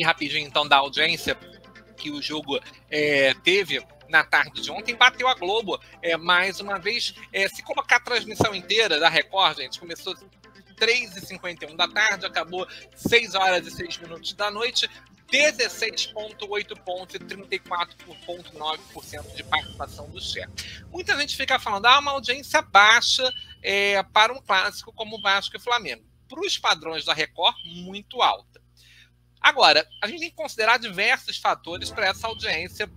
aqui rapidinho então da audiência que o jogo é, teve na tarde de ontem, bateu a Globo é, mais uma vez. É, se colocar a transmissão inteira da Record, gente, começou 3h51 da tarde, acabou 6 horas e 6 minutos da noite. 16,8 pontos e 34,9% de participação do share. Muita gente fica falando, ah, uma audiência baixa é, para um clássico como Vasco e Flamengo. Para os padrões da Record, muito alta. Agora, a gente tem que considerar diversos fatores para essa audiência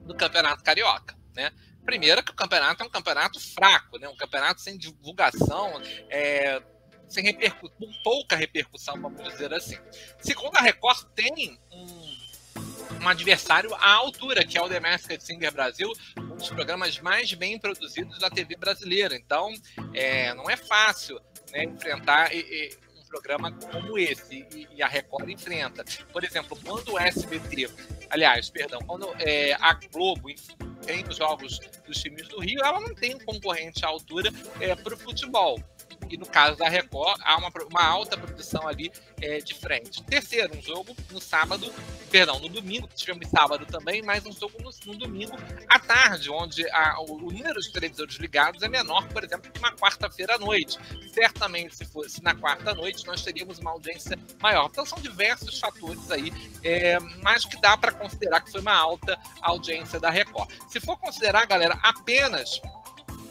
do Campeonato Carioca. Né? Primeiro, que o campeonato é um campeonato fraco, né? um campeonato sem divulgação, é, sem repercu com pouca repercussão, vamos dizer assim. Segundo, a Record tem um, um adversário à altura, que é o The Masked Singer Brasil, um dos programas mais bem produzidos da TV brasileira. Então, é, não é fácil né, enfrentar e, e, programa como esse, e, e, a Record enfrenta. Por exemplo, quando o SBT, aliás, perdão, quando é, a Globo tem os jogos dos times do Rio, ela não tem concorrente à altura é, para o futebol e no caso da Record, há uma, uma alta produção ali é, de frente. Terceiro, um jogo no sábado, perdão, no domingo, tivemos sábado também, mas um jogo no, no domingo à tarde, onde a, o, o, número de televisores ligados é menor, por exemplo, que uma quarta-feira à noite. Certamente, se fosse na quarta-noite, nós teríamos uma audiência maior. Então, são diversos fatores aí, é, mas que dá para considerar que foi uma alta audiência da Record. Se for considerar, galera, apenas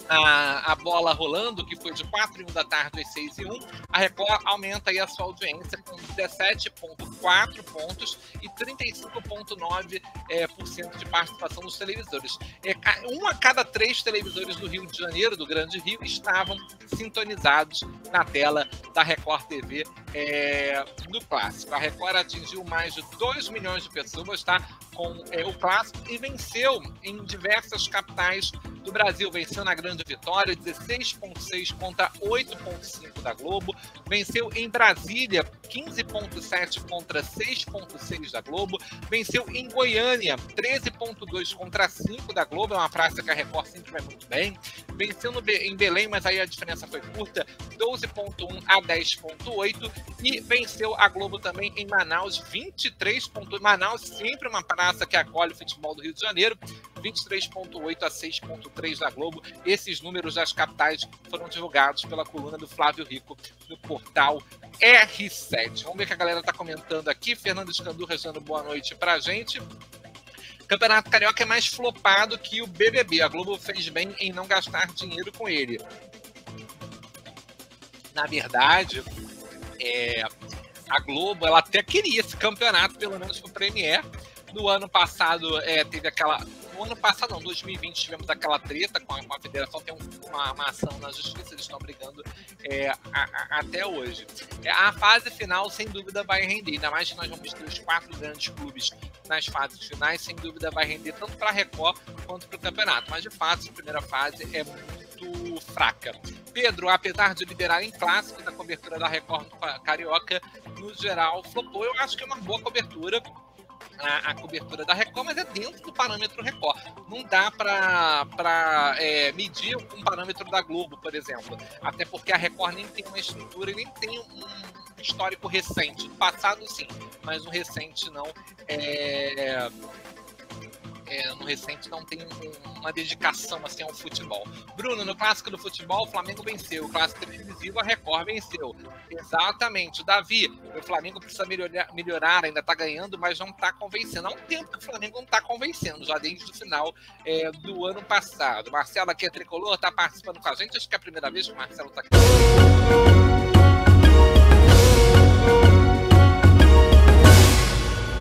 a, a bola rolando, que foi de 4 e 1 da tarde às 6 e 1, a Record aumenta aí a sua audiência com 17,4 pontos e 35,9% é, por cento de participação dos televisores. É, um a cada três televisores do Rio de Janeiro, do Grande Rio, estavam sintonizados na tela da Record TV é, do Clássico. A Record atingiu mais de 2 milhões de pessoas tá, com é, o Clássico e venceu em diversas capitais do Brasil. Venceu na Grande Vitória, 16,6 contra 8,5 da Globo. Venceu em Brasília, 15,7 contra 6,6 da Globo. Venceu em Goiânia, 13,2 contra 5 da Globo. É uma praça que a Record sempre vai muito bem. Venceu em Belém, mas aí a diferença foi curta, 12,1 a 10,8. E venceu a Globo também em Manaus, 23 pontos. Manaus sempre uma praça que acolhe o futebol do Rio de Janeiro, 23,8 a 6,3 da Globo. Esses números das capitais foram divulgados pela coluna do Flávio Rico no portal R7. Vamos ver o que a galera está comentando aqui. Fernando Escandur rezando boa noite para a gente. Campeonato Carioca é mais flopado que o BBB. A Globo fez bem em não gastar dinheiro com ele. Na verdade, é, a Globo ela até queria esse campeonato, pelo menos para o Premier. No ano passado é, teve aquela. No ano passado, não, 2020, tivemos aquela treta com a, com a federação, tem um, uma, uma, ação na justiça, eles estão brigando é, a, a, até hoje. É, a fase final, sem dúvida, vai render, ainda mais que nós vamos ter os quatro grandes clubes nas fases finais, sem dúvida, vai render tanto para a Record quanto para o campeonato. Mas, de fato, a primeira fase é muito fraca. Pedro, apesar de liderar em clássico da cobertura da Record Carioca, no geral, flopou. Eu acho que é uma boa cobertura. A, a, cobertura da Record, mas é dentro do parâmetro Record. Não dá para é, medir um parâmetro da Globo, por exemplo. Até porque a Record nem tem uma estrutura e nem tem um histórico recente. Passado, sim, mas no recente não. É, é, no recente não tem uma dedicação assim ao futebol. Bruno, no clássico do futebol, o Flamengo venceu. O clássico televisivo, a Record venceu. Exatamente. Davi, o Flamengo precisa melhorar, melhorar ainda está ganhando, mas não está convencendo. Há um tempo que o Flamengo não está convencendo, já desde o final é, do ano passado. Marcelo aqui é tricolor, está participando com a gente. Acho que é a primeira vez que o Marcelo está aqui.